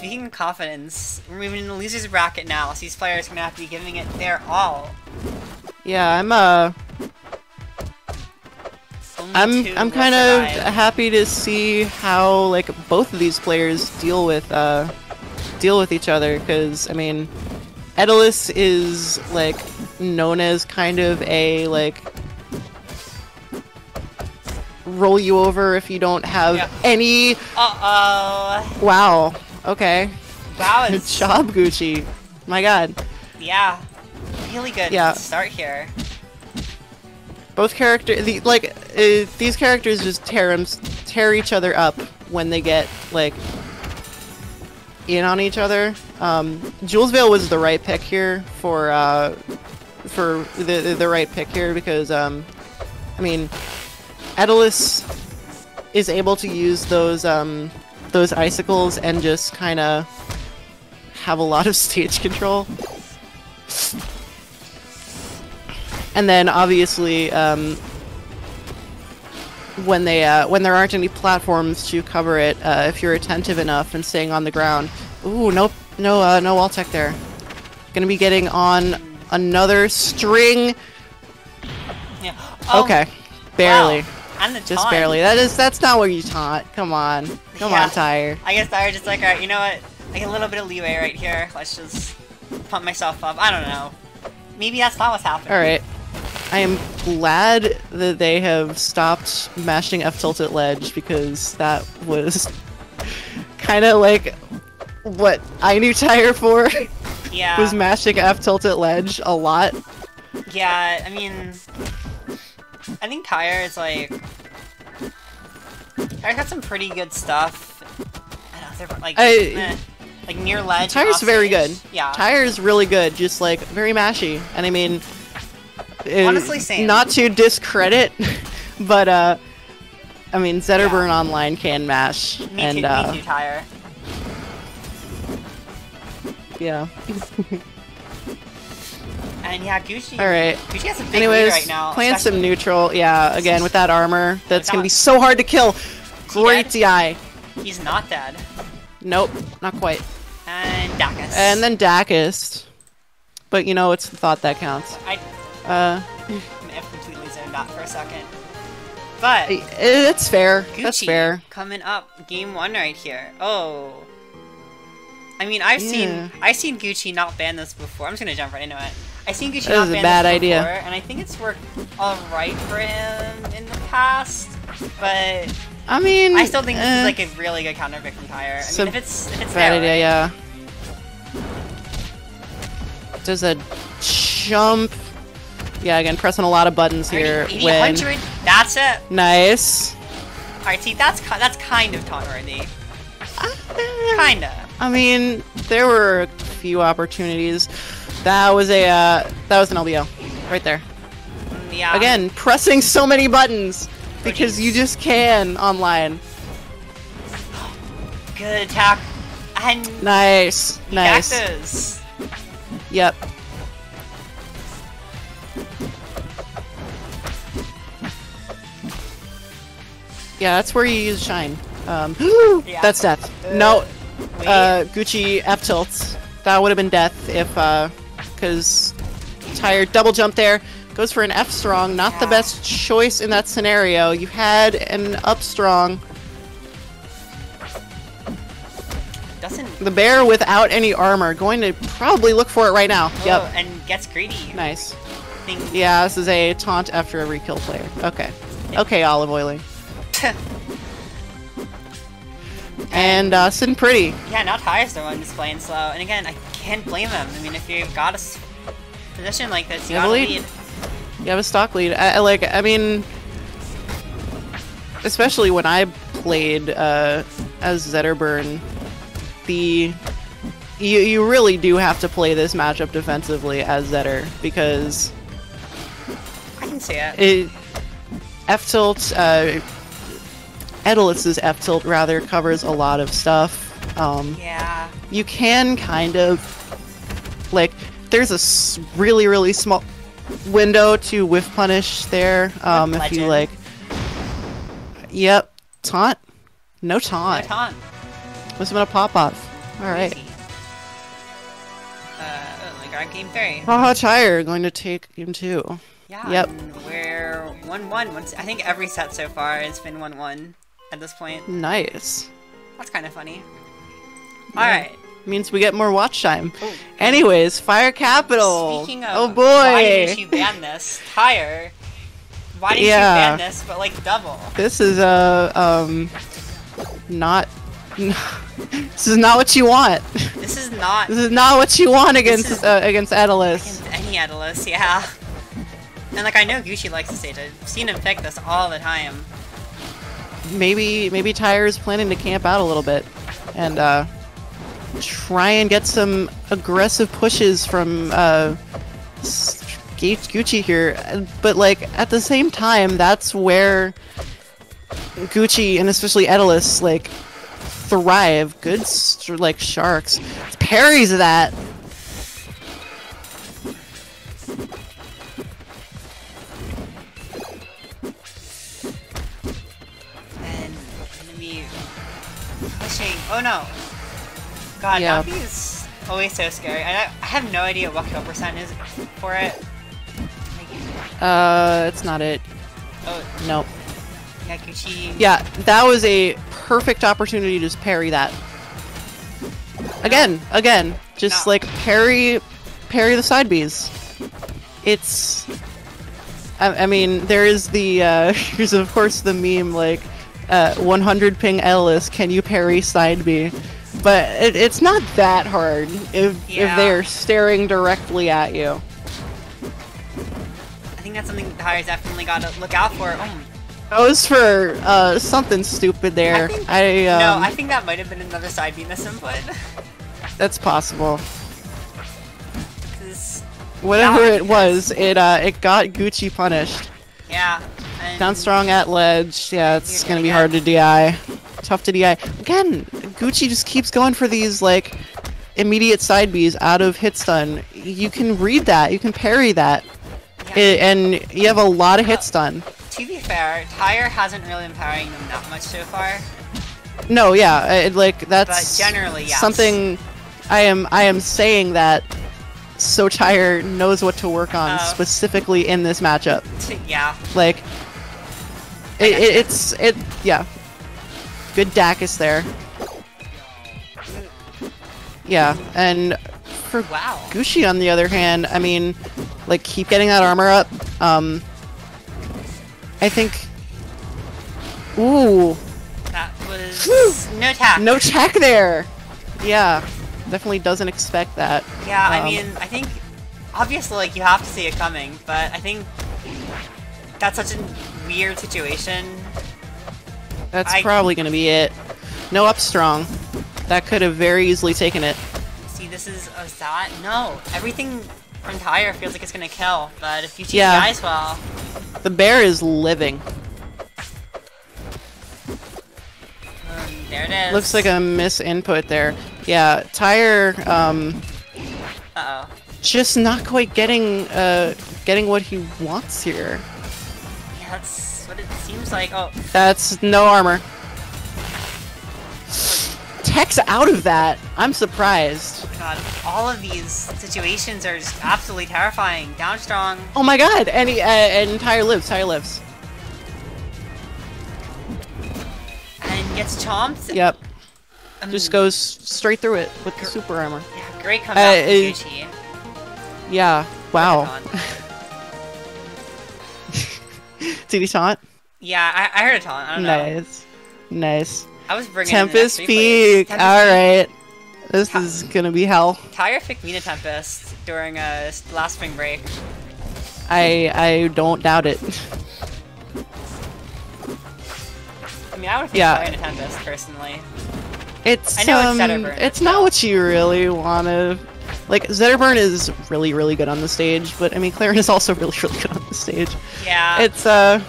speaking of confidence, we're moving in the losers bracket now, so these players are gonna have to be giving it their all. Yeah, I'm uh I'm I'm kind of happy to see how like both of these players deal with uh deal with each other because I mean Etalus is like known as kind of a like roll you over if you don't have Yeah. any Uh-oh. wow okay Wow, good job Gucci my god yeah. Really good Yeah. start here. both character the like uh, these characters just tear 'em- tear each other up when they get like in on each other um Julesvale was the right pick here for uh for the the, the right pick here because um I mean Etalus is able to use those um those icicles and just kind of have a lot of stage control and then obviously um, when they uh, when there aren't any platforms to cover it, uh, if you're attentive enough and staying on the ground. Ooh, nope, no, uh, no wall tech there. Gonna be getting on another string. Yeah. Oh, okay, barely, wow. And the just barely. That is that's not what you taunt. Come on, come Yeah. on, Tire. I guess I was just like, alright, you know what? Like a little bit of leeway right here. Let's just pump myself up. I don't know. Maybe that's not what's happening. All right. I am glad that they have stopped mashing F tilt at ledge because that was kind of like what I knew Tire for Yeah. was mashing F tilt at ledge a lot. Yeah, I mean, I think Tire is like, Tire's got some pretty good stuff. I don't know, they're like, I- eh, like near ledge. Tire's very good. Yeah. Tire's really good, just like very mashy. And I mean, Honestly, same. Not to discredit, but uh, I mean Zetterburn Online can mash, me and too, uh, me too, Tire. yeah. And yeah, Gucci. All right. Gucci has a big Anyways, right now. plant some neutral. Yeah, again with that armor, that's gonna be so hard to kill. Great? DI. He's not dead. Nope, not quite. And Dacus. And then Dacus. But you know, it's the thought that counts. I Uh, I'm completely zoned out for a second. But it's fair. Gucci That's fair. coming up, game one right here. Oh. I mean, I've Yeah. seen I've seen Gucci not ban this before. I'm just gonna jump right into it. I've seen Gucci That not is a ban bad this idea. before, and I think it's worked all right for him in the past. But I mean, I still think this eh, is like a really good counter pick from Tire. I It's mean, if it's if it's bad there, idea. Yeah. Does a jump? Yeah, again, pressing a lot of buttons here. Alrighty, 80, when 100, That's it. nice. Alright, see, that's that's kind of taunt worthy. Uh, Kinda. I mean, there were a few opportunities. That was a uh, that was an LBO, right there. Mm, Yeah. Again, pressing so many buttons because you just can online. Good attack. And Nice, nice. cactus. Yep. Yeah, that's where you use shine. Um, Yeah. that's death. no, uh, Gucci F tilts. That would have been death if, uh, because tired double jump there goes for an F strong. Not the best choice in that scenario. You had an up strong. Doesn't. The bear without any armor going to probably look for it right now. Oh, Yep. and gets greedy. Nice. Yeah, this is a taunt after every kill player. Okay. Okay, olive oiling. And uh, Sin Pretty. yeah, now Tire's the one who's playing slow. And again, I can't blame him. I mean, if you've got a position like this, you You gotta lead. lead. You have a stock lead. I, I like, I mean, especially when I played uh, as Zetterburn, the you, you really do have to play this matchup defensively as Zetter because I can see it. it F tilt uh Etalus's F tilt rather covers a lot of stuff. Um Yeah. you can kind of like there's a s- really really small window to whiff punish there um if you like Yep, taunt. No taunt. No taunt. Must have been a pop off. Alright. Uh, oh, we got game three. Haha Tire going to take game two. Yeah. Yep. We're one one. Once I think every set so far has been one one at this point. Nice. That's kind of funny. All right. Means we get more watch time. Oh. Anyways, Fire Capital. Speaking of, oh boy. why didn't you ban this tire? Why didn't Yeah. you ban this, but like double? This is uh, um not this is not what you want. This is not This is not what you want is- against uh, against Etalus. against any Etalus, yeah. And like I know Gucci likes the stage. I've seen him pick this all the time. Maybe maybe Tire is planning to camp out a little bit and uh try and get some aggressive pushes from uh Gucci here. But like at the same time, that's where Gucci and especially Etalus like thrive. Good like sharks. Parries that. Oh no! God, Yeah. Navi is always so scary. I, I have no idea what kill percent is for it. Uh, it's not it. oh, Nope. yeah, Gucci. Yeah, that was a perfect opportunity to just parry that. Again, again, just No. like parry, parry the side Bs. It's, I, I mean, there is the, uh, there's of course the meme like, uh, 100 ping Ellis, can you parry side B? But it, it's not that hard if if they're staring directly at you. I think that's something Tire's definitely got to look out for. Oh, That was for uh, something stupid there. I think- I, um, no, I think that might have been another side B miss input. that's possible. Whatever it was, it uh, it got Gucci punished. yeah. Down strong at ledge. Yeah, it's gonna gonna be hard to DI. Tough to DI. Again, Gucci just keeps going for these like immediate side Bs out of hit stun. You can read that. You can parry that, yeah. And you have a lot of hit stun. To be fair, Tire hasn't really been powering them that much so far. No, yeah, uh, it, like that's But generally, yes. something. I am I am saying that. So Tire knows what to work on Oh. specifically in this matchup. Yeah. Like, it, it, it's it. Yeah, good Dacus there. Yeah, and for Wow. Gucci on the other hand, I mean, like keep getting that armor up. Um, I think. Ooh, That was no tap. no check there. Yeah, definitely doesn't expect that. Yeah, I Um, mean, I think obviously like you have to see it coming, but I think that's such a weird situation. That's I- probably gonna be it. No up strong. That could have very easily taken it. See, this is a is no everything from Tire feels like it's gonna kill, but if you choose Yeah. guys well, The bear is living. um, there it is. Looks like a misinput there. Yeah, Tire, um, Uh oh. just not quite getting, uh, getting what he wants here. Yeah, that's what it seems like. Oh, That's no armor. Tech's out of that. I'm surprised. God, all of these situations are just absolutely terrifying. Down strong. Oh my god, and he, uh, and Tire lives, Tire lives. And gets chomped. Yep, Um, just goes straight through it with the super armor. Yeah, great comeback Uh, it- Gucci. Yeah, wow. Did he taunt? Yeah, I, I heard a taunt. I don't know. Nice. Nice. I was bringing in Tempest. Peak. Tempest All right. This is gonna be hell. Tire picked Mina Tempest during uh, last spring break. I I don't doubt it. I mean, I would have Yeah. Mina Tempest personally. It's I know it's um, Zetterburn, it's not what you really want to. Like Zetterburn is really really good on the stage, but I mean Clairen is also really really good on the stage. Yeah. It's uh.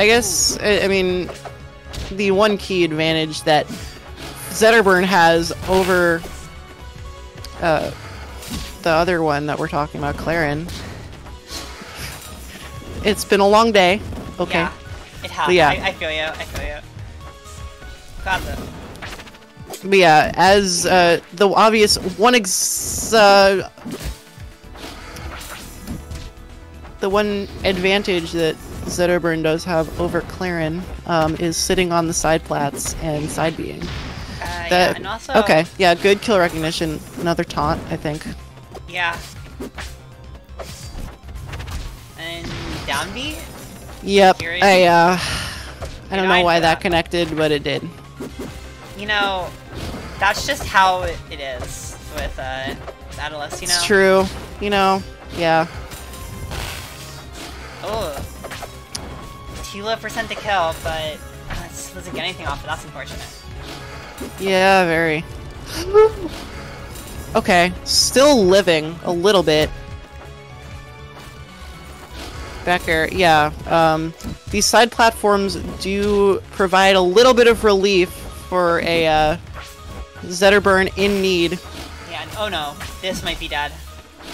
I guess I, I mean the one key advantage that Zetterburn has over uh, the other one that we're talking about, Clairen. It's been a long day. Okay. Yeah. It has. But yeah. I, I feel you. I feel you. Got. But yeah, as uh, the obvious one ex uh, the one advantage that Zetterburn does have over Clairen um, is sitting on the side plats and side being. Uh, yeah, That and also. okay, yeah, good kill recognition. Another taunt, I think. Yeah. And downbeat? Yep? I uh, I don't know why that that. connected, but it did. You know, that's just how it, it is with, uh, Atlas, you know? It's true. You know, yeah. Oh. Tila percent to kill, but uh, it doesn't get anything off it. That's unfortunate. Yeah, very. okay, still living a little bit. Becker, yeah. Um, these side platforms do provide a little bit of relief for a uh, Zetterburn in need. Yeah, oh no, this might be dead.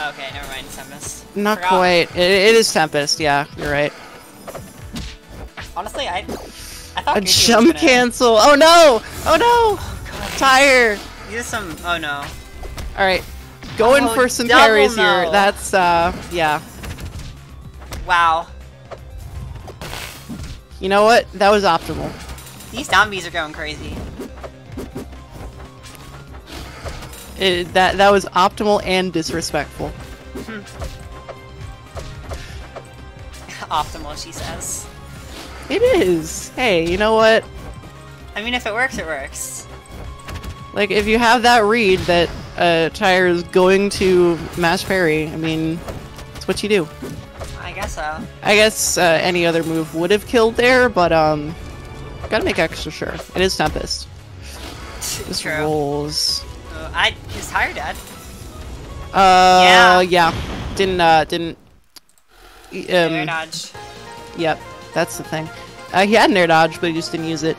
Okay, never mind, Tempest. Not Forgot. quite. It, it is Tempest, yeah, you're right. Honestly, I, I thought A Gucci jump gonna- cancel! Oh no! Oh no! God, Tire! Are some. Oh no. Alright, going Oh, for some parries here. That's, uh, yeah. Wow. You know what? That was optimal. These zombies are going crazy. It, that that was optimal and disrespectful. Optimal, she says. It is. Hey, you know what? I mean, if it works, it works. Like, if you have that read that uh, Tire is going to mash parry, I mean, it's what you do. I guess so. I guess uh, any other move would have killed there, but um, gotta make extra sure. It is Tempest. This True. rolls. Uh, I he's tired, Dad. Uh, Yeah. yeah. Didn't uh, didn't. Um, dodge. Yep, that's the thing. Uh, he had an air dodge, but he just didn't use it.